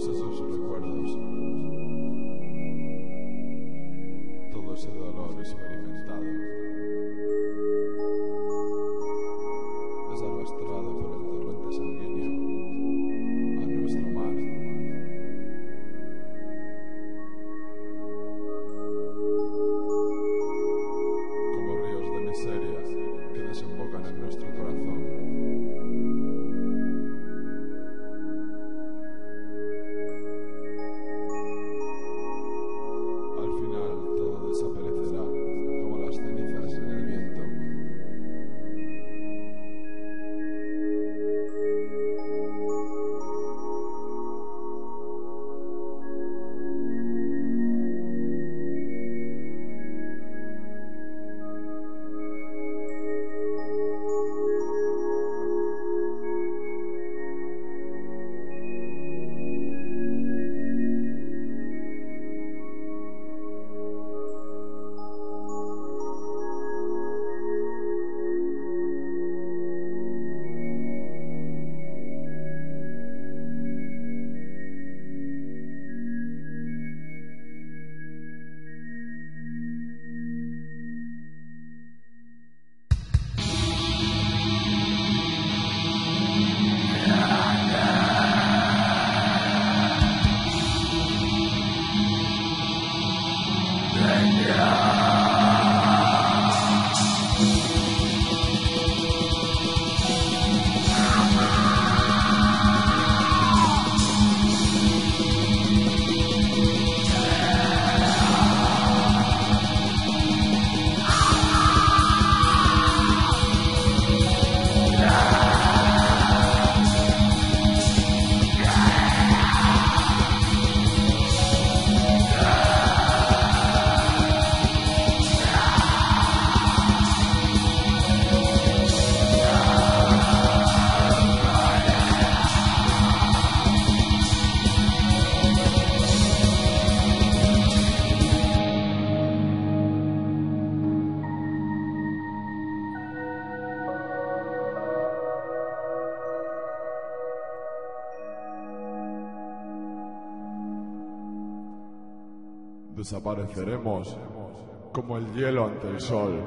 todos esos recuerdos, todo ese dolor experimentado, Yeah. Desapareceremos como el hielo ante el sol.